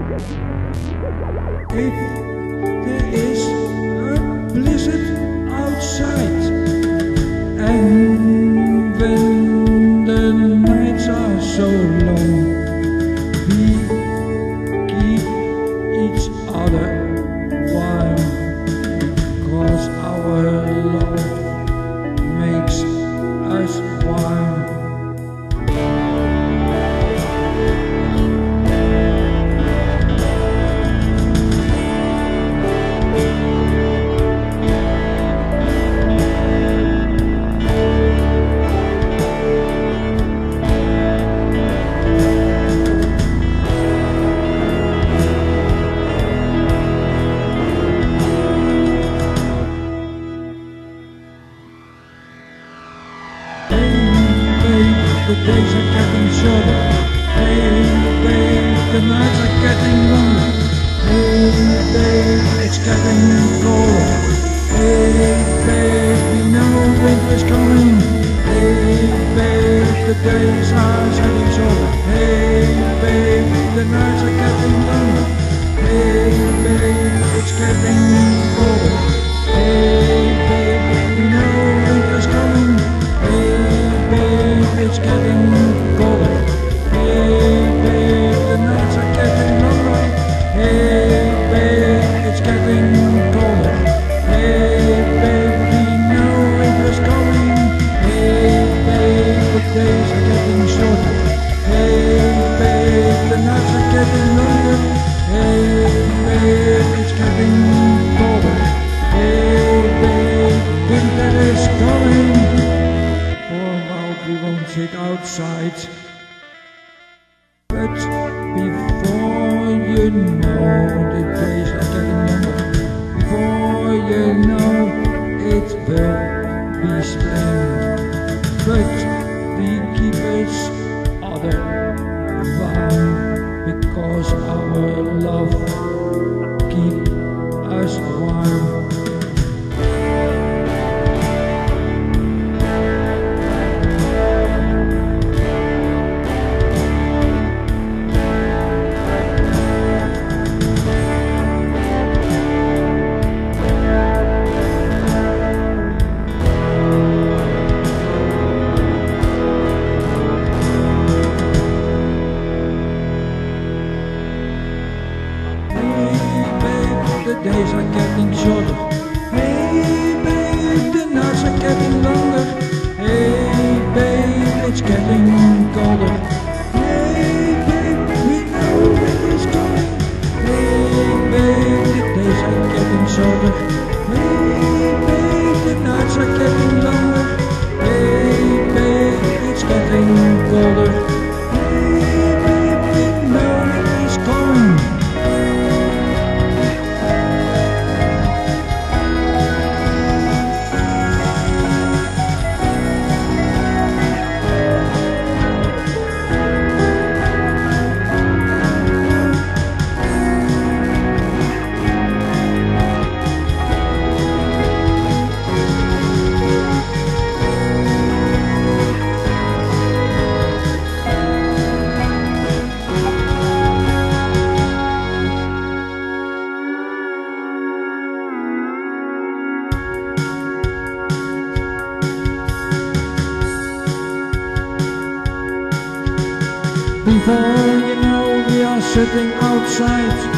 If there is a blizzard outside the days are getting shorter. Hey, babe, the nights are getting longer. Hey, babe, it's getting colder. Hey, babe, we know winter is coming. Hey, babe, the days are getting shorter. Hey, babe, the nights are getting getting shorter. Hey, babe, the nights are getting longer. Hey, babe, it's getting colder. Hey, babe, winter is coming. A oh, while we won't sit outside. The days are getting shorter. Hey babe, the nights are getting longer. Hey babe, it's getting colder. Before you know we are sitting outside